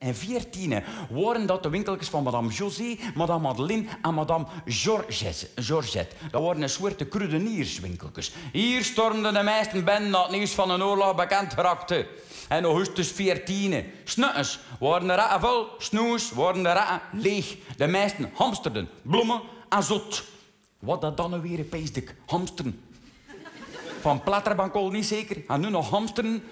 en 14 waren dat de winkeltjes van madame José, madame Madeleine en madame Georgette. Georgette. Dat waren een soort kruidenierswinkeltjes. Hier stormden de meesten ben dat nieuws van een oorlog bekend raakte. En augustus 14. Snutters waren de ratten vol, snoes waren de ratten leeg. De meesten hamsterden, bloemen en zot. Wat dat dan nou weer, peesdik, hamsteren. Van platterbankol niet zeker, en nu nog hamsteren.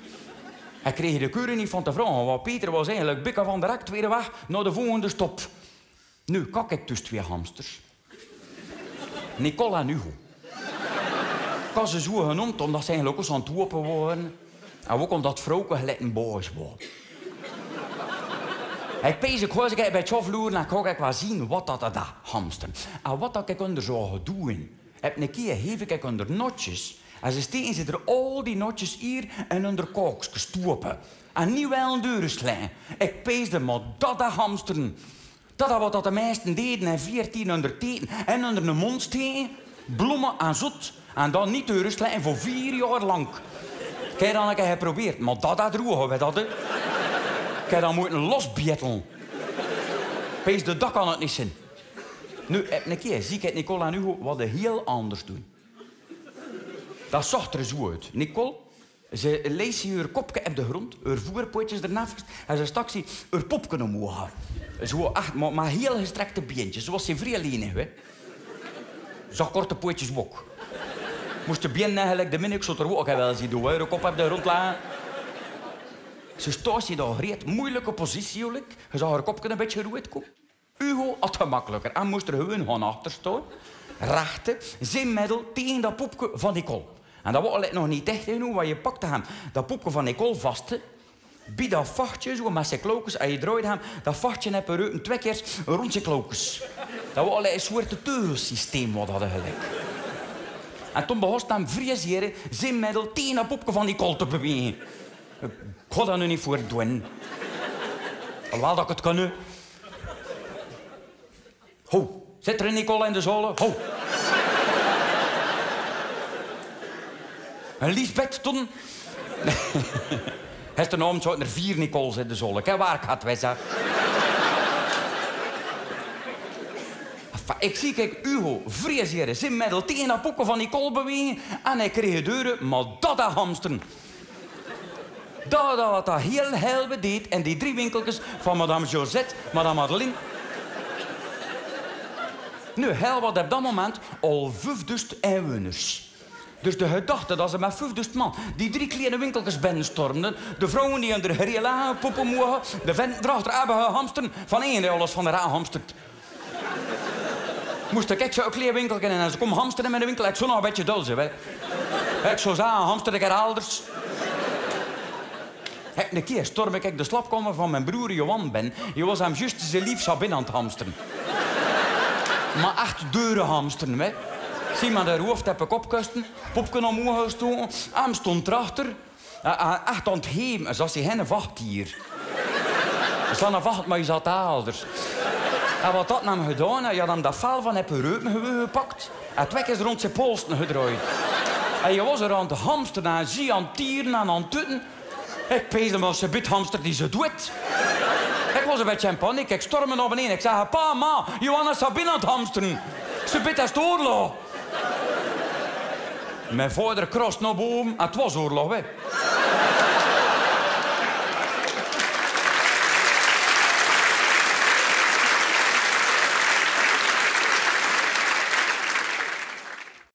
Hij kreeg de keuren niet van te vragen, want Peter was eigenlijk bikken van direct tweede weg naar de volgende stop. Nu kak ik dus twee hamsters. Nicole en Hugo. Ik had ze zo genoemd omdat ze eigenlijk ook aan het lopen waren. En ook omdat vrouwen gelijk een boos waren. Ik pees, ik hoor bij het schofvloer en ik ga wel zien wat dat dat hamster. En wat dat ik onder zou doen. Heb een keer geef ik onder notjes en ze steken ze er al die notjes hier en onder koks gestopen. En niet wel een deurenslijn. Ik peesde maar dat de hamsteren. Dat wat dat de meesten deden en 1400 teten en onder de mond steken. Bloemen en zoet. En dan niet deurenslijn voor vier jaar lang. Kijk dan een keer geprobeerd. Maar dat we dat, hè. Kijk dan moeten losbietelen. Pees de dak kan het niet zijn. Nu, een keer zie ik het Nicole en Hugo wat heel anders doen. Dat zag er zo uit. Nicole, ze leest haar kopje op de grond, haar voerpootjes ernaast en ze stak ze haar popje omhoog. Zo echt, maar, maar heel gestrekte beentjes, zoals ze vrij lenig, hè. Zo korte pootjes ook. Moest de been eigenlijk de minnik zo er ook wel zien doen, haar kop op de grond. Ze stond ze daar reed, moeilijke positie, Je zag haar kopje een beetje rood komen. Hugo had gemakkelijker en moest er gewoon gaan achter staan. Rechten, zijn middel tegen dat poepje van Nicole. En dat was nog niet echt genoeg, want je pakte hem dat poepje van Nicole vast. Bij dat vachtje, zo met zijn klokjes, en je draaide hem, dat vachtje heb je twee keer rond zijn klokjes. Dat was een soort teugelsysteem wat hadden gelijk. En toen begon hem vriezeren, zijn middel tegen dat poepje van Nicole te bewegen. Ik ga dat nu niet voor doen. Wel dat ik het kan nu. Ho, zit er Nicole in de zolen? Ho. Lisbeth toen... Gisteravond zouden er vier Nicoles in de zolk. Hè? Waar gaat wij zeggen? ik zie kijk Hugo vrezen zijn middel tegen dat poeken van Nicole bewegen en hij kreeg deuren, maar dat dat wat dat heel helbe deed in die drie winkeltjes van madame Josette, madame Madeleine. Nu, heel wat op dat moment al 5000 inwoners. Dus de gedachte dat ze met 5000 man die drie kleine winkeltjes binnenstormden, de vrouwen die onder gerela poppen mogen, de vent erachter hebben hamsteren, van één alles van de raam hamstert. Moest ik zo een klein winkel en ze komen hamsteren met de winkel, ik zou nog een beetje dol zijn. Ik zou zeggen, hamster ik er elders. Ik een keer storm ik de slapkamer van mijn broer Johan ben. Je was hem juist zijn lief binnen aan het hamsteren. maar echt deuren hamsteren, hè. Zie maar, de hoofd heb ik opkusten, popken omhoog gestoken, hem stond erachter. Echt aan het heem, zoals hij geen wacht hier. Er staat een wacht, maar je zat elders. En wat dat nam gedaan, hij had hem dat vel van heb reupen gepakt. En twee keer rond zijn polsen gedraaid. En je was er aan het hamsteren en zie aan het tieren en aan het tutten. Ik pees hem als ze hamster die ze doet. Ik was een beetje in paniek. Ik stormde naar beneden. Ik zei, pa, ma, Johanna Sabine aan het hamsteren. Ze bid is oorlog. Mijn vader krost naar boven het was oorlog, hè.